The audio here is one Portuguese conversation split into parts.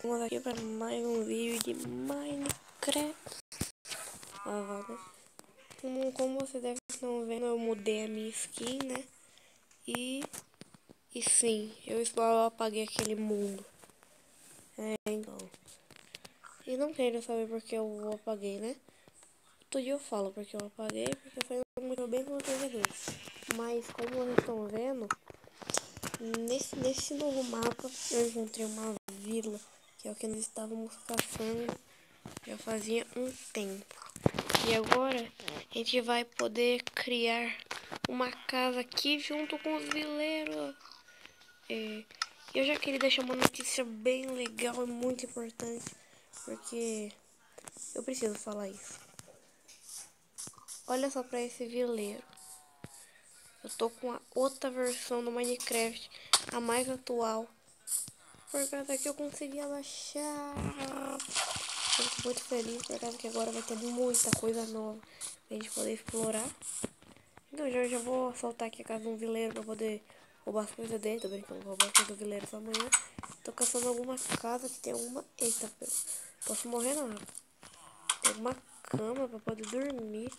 Estamos aqui para mais um vídeo de Minecraft. Ah, como, como vocês devem estar vendo, eu mudei a minha skin, né? E, e sim, eu, eu apaguei aquele mundo. É, então. E não quero saber porque eu apaguei, né? Todo dia eu falo porque eu apaguei, porque foi muito bem com o Mas como vocês estão vendo, nesse, nesse novo mapa eu encontrei uma vila, que é o que nós estávamos caçando já fazia um tempo. E agora a gente vai poder criar uma casa aqui junto com os vileiros. É, eu já queria deixar uma notícia bem legal e muito importante, porque eu preciso falar isso. Olha só para esse vileiro. Eu tô com a outra versão do Minecraft, a mais atual. Por causa que eu consegui abaixar. Fico muito feliz por causa que agora vai ter muita coisa nova pra gente poder explorar. Então já, já vou soltar aqui a casa de um vileiro pra poder roubar as coisas dele. Tô brincando, vou roubar as coisas do vileiro só amanhã. Tô caçando alguma casa que tem alguma... Eita, posso morrer não. Tem uma cama pra poder dormir.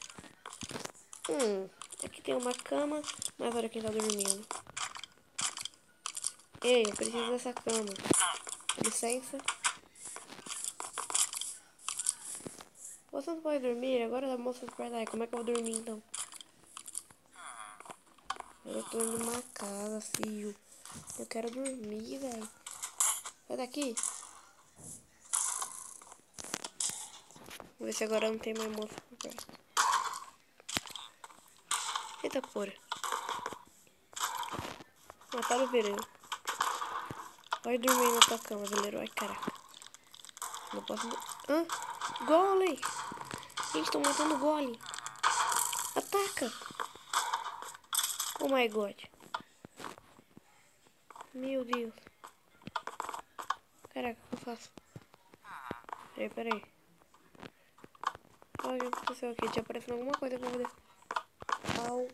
Hum, aqui tem uma cama, mas olha quem tá dormindo. Ei, eu preciso dessa cama. Licença. Você não pode dormir? Agora a moça vai dar. Como é que eu vou dormir então? Eu tô numa casa, filho. Eu quero dormir, velho. Sai daqui. Vou ver se agora não tem mais moça por perto. Eita porra. Mataram o veleiro. Vai dormir na tua cama, veleiro. Ai, caraca. Não posso... Hã? Golem! Gente, estão matando o golem. Ataca! Oh my god. Meu Deus. Caraca, o que eu faço? Peraí, peraí. Olha o que aconteceu aqui. Tinha aparecendo alguma coisa pra poder... Ao...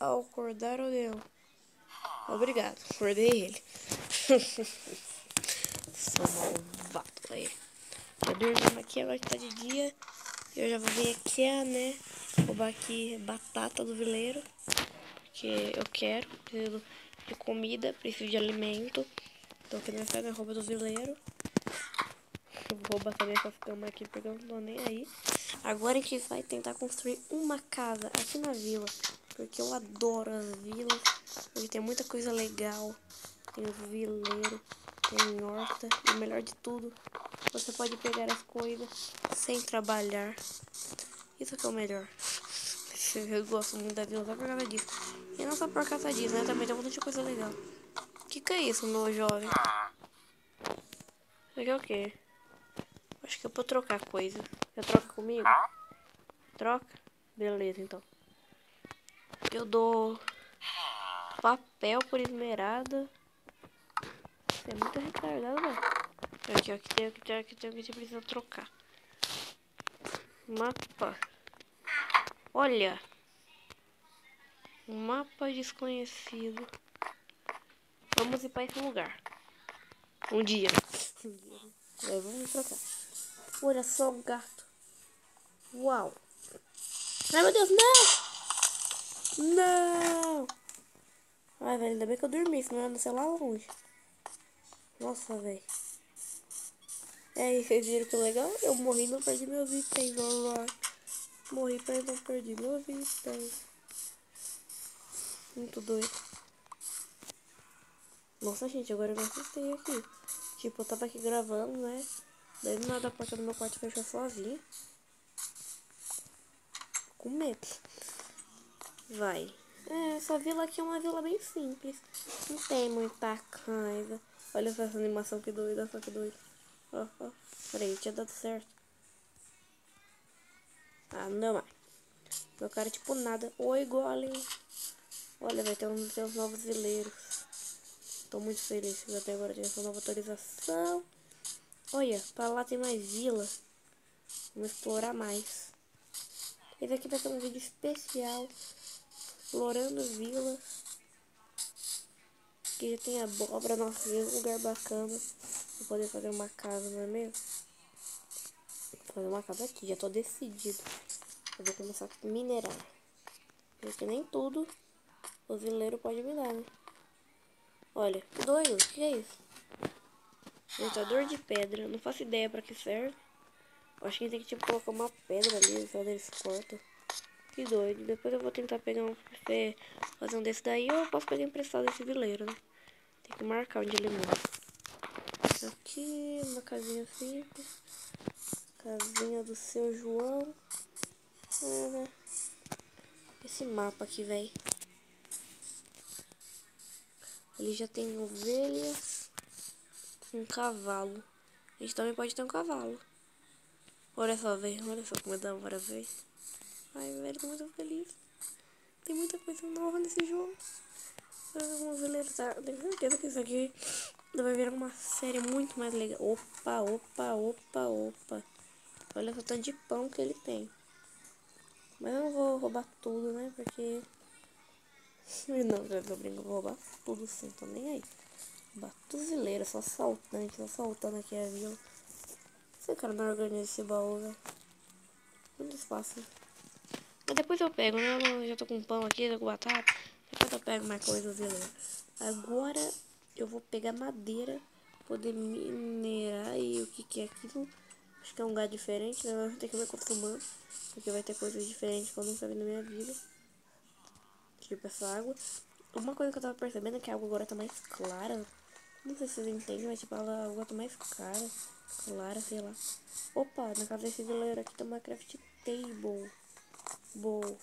Ao acordar o leão. Obrigado. Acordei ele. Sou malvado aí. Tô dormindo aqui, agora tá de dia. Eu já vou vir aqui, né? Roubar aqui batata do vileiro. Porque eu quero. Preciso de comida, preciso de alimento. Então aqui nós pega a roupa do vileiro. Eu vou roubar também essas camas aqui porque eu não tô nem aí. Agora a gente vai tentar construir uma casa aqui na vila. Porque eu adoro as vilas. Porque tem muita coisa legal tem o vileiro, tem horta e o melhor de tudo, você pode pegar as coisas sem trabalhar. Isso que é o melhor. Eu gosto muito da vila só por causa disso. E não só por causa disso, né? Também tem muita coisa legal. Que, que é isso, meu jovem? Isso aqui é o quê? Acho que eu vou trocar coisa. Você troca comigo? Troca? Beleza, então. Eu dou papel por esmerada. Você é muito retardado, velho. Aqui, aqui tem, aqui tem, aqui tem, aqui você precisa trocar. Mapa. Olha. Um mapa desconhecido. Vamos ir para esse lugar. Um dia. Um dia. É, vamos trocar. Olha só o gato. Uau. Ai, meu Deus, não! Não! Ai, velho, ainda bem que eu dormi, senão eu sei lá longe. Nossa, velho. É aí, vocês viram que legal? Eu morri e não perdi meus itens, alright. Morri e não perdi meus itens. Muito doido. Nossa, gente, agora eu me assustei aqui. Tipo, eu tava aqui gravando, né? Daí do nada a porta do meu quarto fechou sozinha. Com medo. Vai. É, essa vila aqui é uma vila bem simples. Não tem muita coisa. Olha essa animação que doida, só que doida. Ó, ó. Peraí, tinha dado certo. Ah, não mais. Meu cara, tipo, nada. Oi, Golem. Olha, vai ter uns novos vileiros. Tô muito feliz até agora tem essa nova atualização. Olha, pra lá tem mais vila. Vamos explorar mais. Esse aqui vai ser um vídeo especial. Explorando vilas. Aqui já tem abóbora, nossa, um lugar bacana pra poder fazer uma casa, não é mesmo? Vou fazer uma casa aqui, já tô decidido. Eu vou começar a minerar. Porque nem tudo o vileiro pode me dar, né? Olha, doido, o que é isso? Montador de pedra, não faço ideia pra que serve. Acho que tem que tipo, colocar uma pedra ali, só eles cortam. Que doido. Depois eu vou tentar pegar um fazer um desse daí ou eu posso pegar emprestado esse vileiro, né? Tem que marcar onde ele mora. Aqui, uma casinha simples. Casinha do seu João. É, esse mapa aqui, velho. Ele já tem ovelhas. Um cavalo. A gente também pode ter um cavalo. Olha só, velho. Olha só como é da hora, velho. Ai, velho, tô muito feliz. Tem muita coisa nova nesse jogo. Vamos tá? Tenho certeza que isso aqui vai virar uma série muito mais legal. Opa, opa, opa, opa. Olha o tanto de pão que ele tem. Mas eu não vou roubar tudo, né? Porque... Não, já tô brincando, vou roubar tudo sim, tô nem aí. Roubar tuzileira, só assaltante, só assaltando aqui a vila. Esse cara não organiza esse baú, velho. Muito espaço. Mas depois eu pego, né? Eu já tô com pão aqui, tô com batata. Depois eu pego mais coisas, beleza. Agora eu vou pegar madeira, poder minerar e o que que é aquilo. Acho que é um lugar diferente, né? Eu vou ter que me acostumando. Porque vai ter coisas diferentes que eu nunca vi na minha vida. Tipo essa água. Uma coisa que eu tava percebendo é que a água agora tá mais clara. Não sei se vocês entendem, mas tipo, a água tá mais clara. Clara, sei lá. Opa, na casa desse vileiro aqui tem uma craft table. Vou,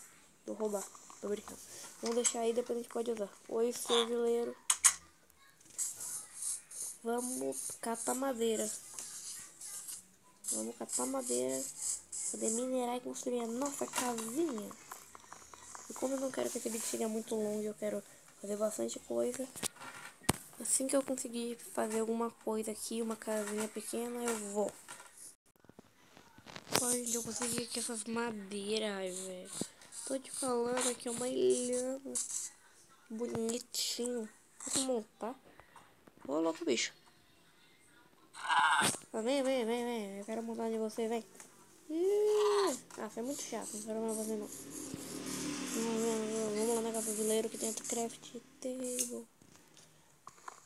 vou roubar. Tô brincando. Vamos deixar aí, depois a gente pode usar. Oi, seu vileiro. Vamos catar madeira. Vamos catar madeira. Poder minerar e construir a nossa casinha. E como eu não quero que esse vídeo chegue muito longe, eu quero fazer bastante coisa. Assim que eu conseguir fazer alguma coisa aqui, uma casinha pequena, eu vou. Olha, eu consegui aqui essas madeiras, velho. Tô te falando aqui, é uma ilhana. Bonitinho. Vou montar. Ô, louco, bicho. Ah, vem, vem, vem, vem. Eu quero montar de você, vem. Ah, foi muito chato. Não quero mais fazer, não. Vamos lá na casa do leiro que tem outro craft table.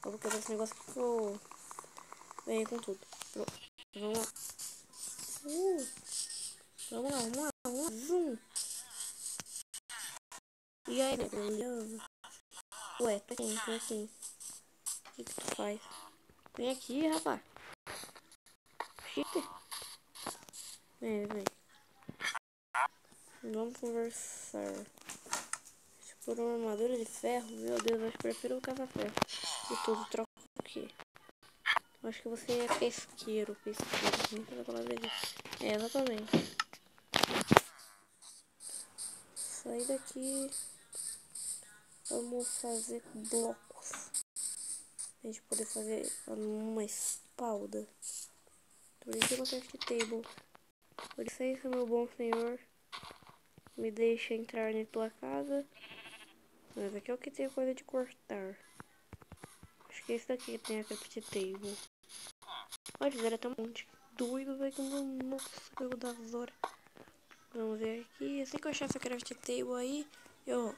Eu vou quebrar esse negócio que eu venho com tudo. Pronto. Vamos lá. Uh. Vamos lá, vamos lá, vamos lá. Zoom. E aí, beleza? Ué, tá aqui, tá aqui. O que, que tu faz? Vem aqui, rapaz. Chique. Vem, vem. Vamos conversar. Por uma armadura de ferro, meu Deus, eu prefiro o caça-ferro. E tudo, troca o quê? Acho que você é pesqueiro, pesqueiro. Nem sei a palavra é, é exatamente. Sair daqui. Vamos fazer blocos. A gente poder fazer uma espalda. Por isso eu craft table. Por licença, meu bom senhor. Me deixa entrar na tua casa. Mas aqui é o que tem coisa de cortar. Acho que esse daqui tem a craft table. Olha, fizeram até um monte. Doido, velho. Nossa, eu das horas. Vamos ver aqui. Assim que eu achar essa craft table aí, eu